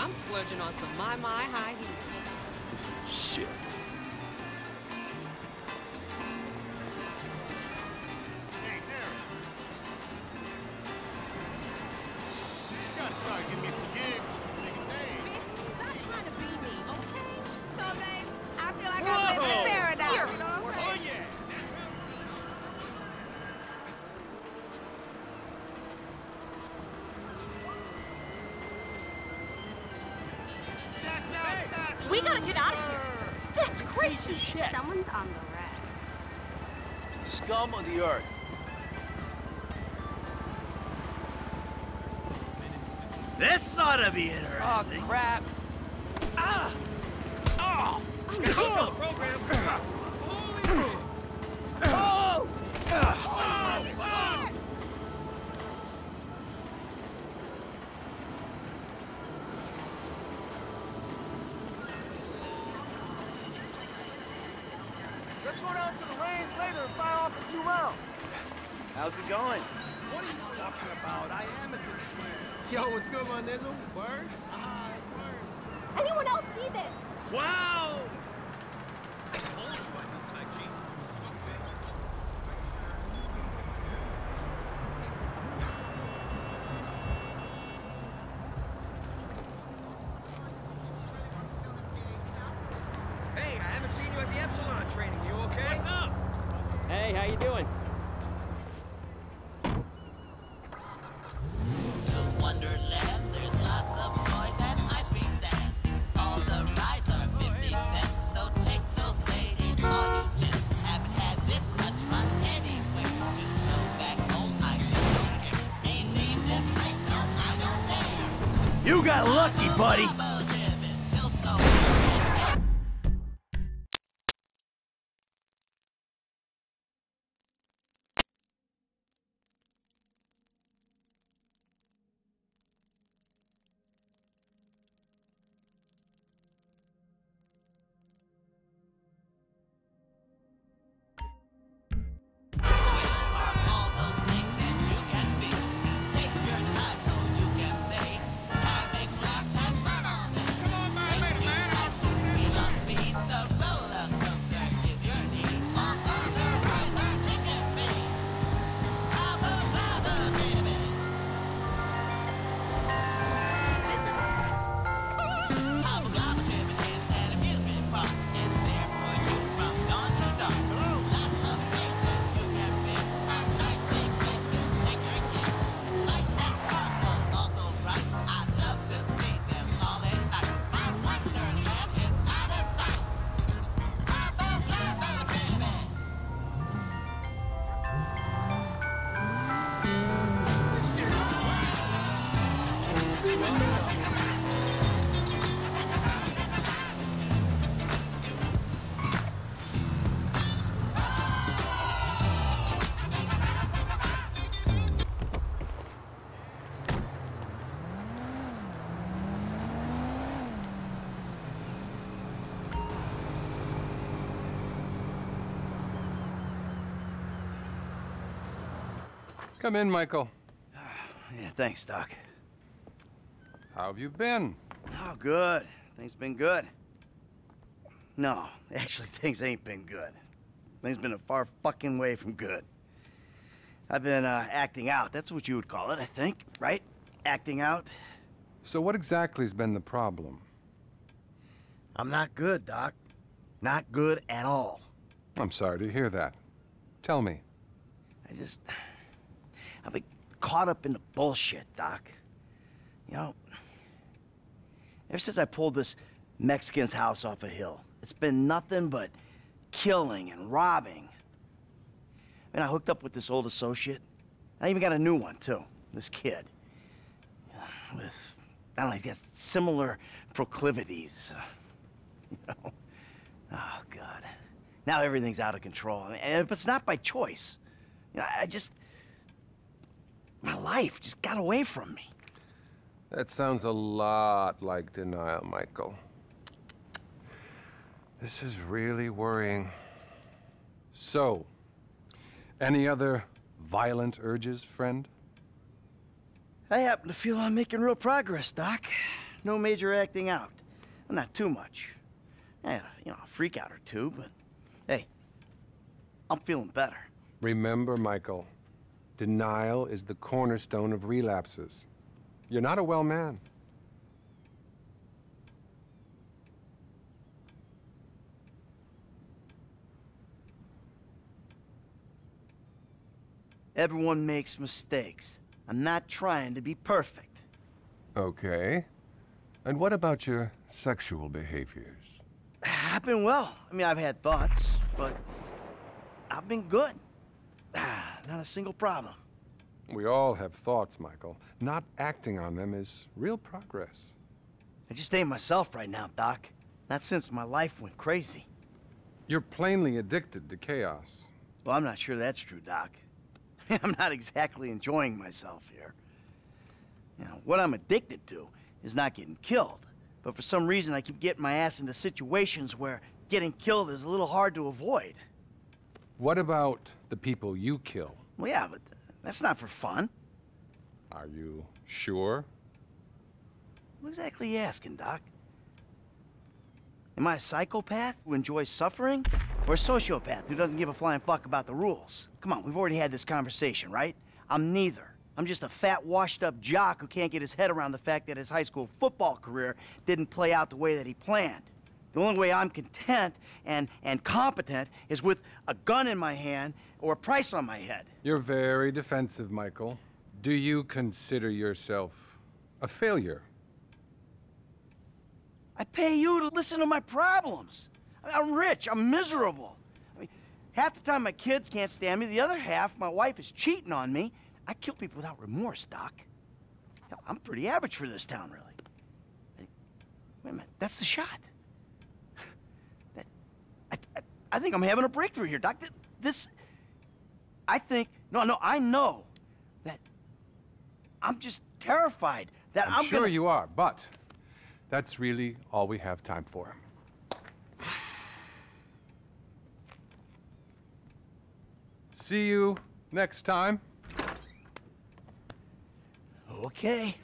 I'm splurging on some My My high heels. Shit. Scum of the earth. This ought to be interesting. Oh, crap. Ah. Oh. Let's How's it going? What are you talking about? I am at the swim. Yo, what's good, my nigga? Word? Ah, word. Anyone else see this? Wow! Hey, I haven't seen you at the Epsilon training. You okay? What's up? Hey, how you doing? Got lucky, buddy. Come in, Michael. Yeah, thanks, Doc. How have you been? Oh, good. Things been good. No, actually, things ain't been good. Things been a far fucking way from good. I've been uh, acting out. That's what you would call it, I think, right? Acting out. So what exactly has been the problem? I'm not good, Doc. Not good at all. I'm sorry to hear that. Tell me. I just. I've been caught up in the bullshit, Doc. You know, ever since I pulled this Mexican's house off a hill, it's been nothing but killing and robbing. I mean, I hooked up with this old associate. I even got a new one, too. This kid. With, I don't know, he's got similar proclivities. uh, You know? Oh, God. Now everything's out of control. I mean, but it's not by choice. You know, I just. My life just got away from me. That sounds a lot like denial, Michael. This is really worrying. So, any other violent urges, friend? I happen to feel I'm making real progress, Doc. no major acting out. Well, not too much. I had a, you know, a freak out or two, but hey, I'm feeling better. Remember, Michael, denial is the cornerstone of relapses. You're not a well man. Everyone makes mistakes. I'm not trying to be perfect. Okay. And what about your sexual behaviors? I've been well. I mean, I've had thoughts, but I've been good. Not a single problem. We all have thoughts, Michael. Not acting on them is real progress. I just ain't myself right now, Doc. Not since my life went crazy. You're plainly addicted to chaos. Well, I'm not sure that's true, Doc. I'm not exactly enjoying myself here. You know, what I'm addicted to is not getting killed. But for some reason, I keep getting my ass into situations where getting killed is a little hard to avoid. What about the people you kill? Well, yeah, but that's not for fun. Are you sure? What exactly are you asking, Doc? Am I a psychopath who enjoys suffering? Or a sociopath who doesn't give a flying fuck about the rules? Come on, we've already had this conversation, right? I'm neither. I'm just a fat, washed-up jock who can't get his head around the fact that his high school football career didn't play out the way that he planned. The only way I'm content and, and competent is with a gun in my hand or a price on my head. You're very defensive, Michael. Do you consider yourself a failure? I pay you to listen to my problems. I'm rich, I'm miserable. I mean, half the time my kids can't stand me, the other half, my wife is cheating on me. I kill people without remorse, Doc. Hell, I'm pretty average for this town, really. Wait a minute, that's the shot. That, I, I, I think I'm having a breakthrough here, Doc. Th- This, I think, no, no, I know that I'm just terrified that I'm, I'm, sure gonna... you are, but that's really all we have time for. See you next time. Okay.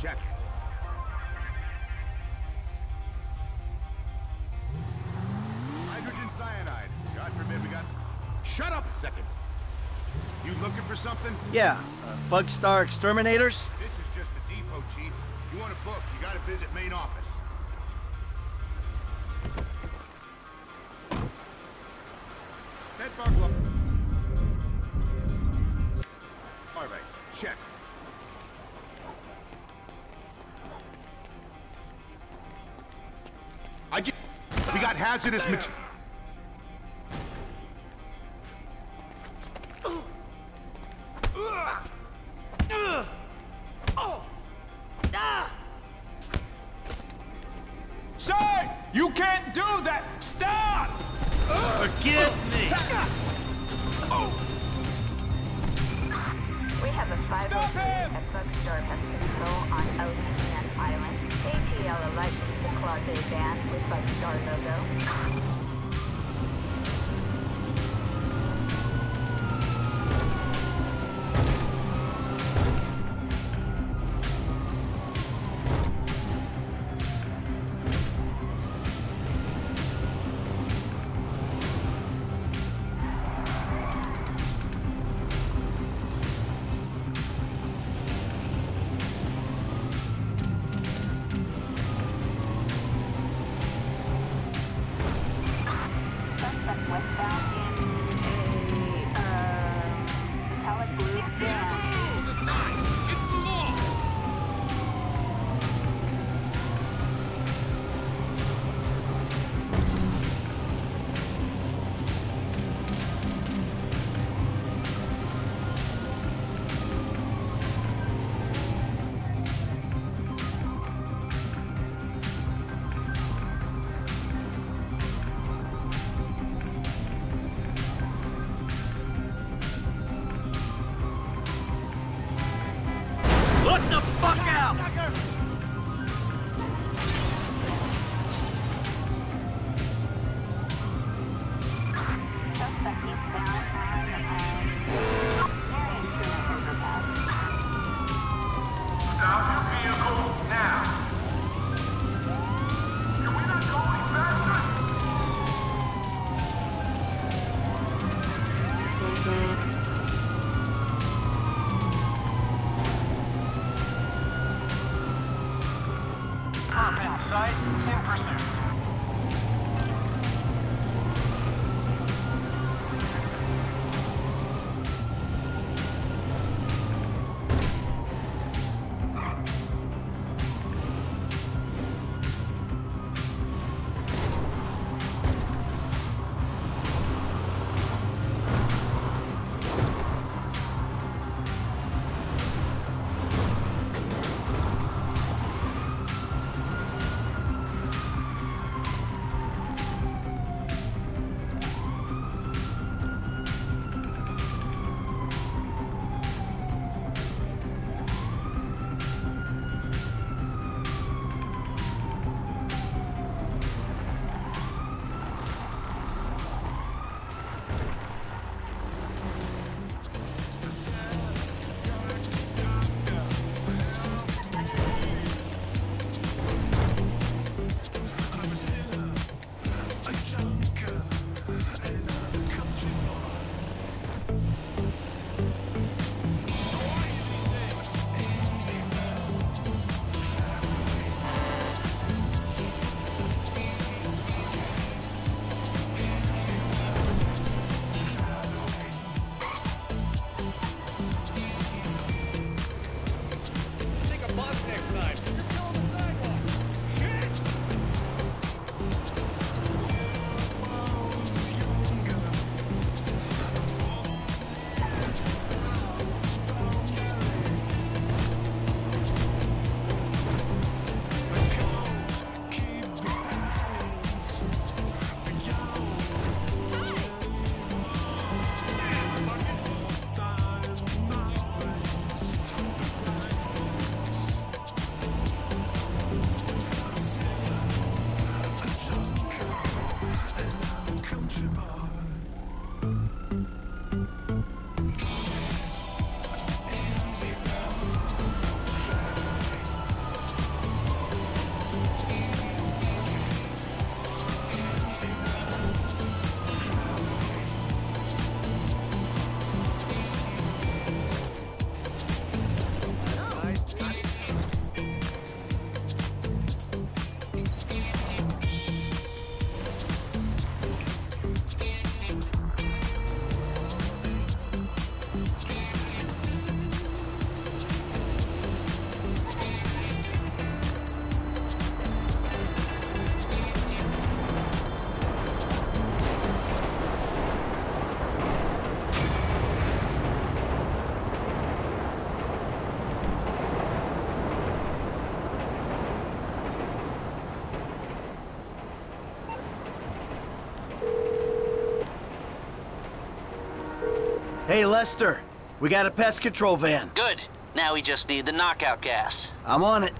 Check. Hydrogen cyanide. God forbid we got. Shut up a second. You looking for something? Yeah, uh, Bugstar Exterminators? This is just the depot, Chief. You want a book, you gotta visit main office. Hazardous material. Sir, you can't do that. Stop! Forgive me! We have a 503 Stop him! at Bugstar Pest Control on ATL are licensed to Claude Van with Bugstar logo. Suspect Hey, Lester. We got a pest control van. Good. Now we just need the knockout gas. I'm on it.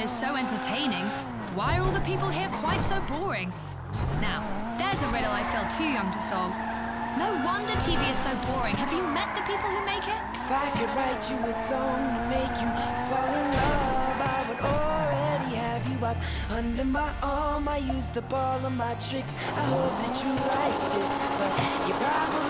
This is so entertaining, why are all the people here quite so boring? Now, there's a riddle I feel too young to solve. No wonder TV is so boring. Have you met the people who make it? If I could write you a song to make you fall in love, I would already have you up under my arm. I used up all my tricks. I hope that you like this, but you probably.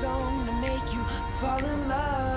song to make you fall in love.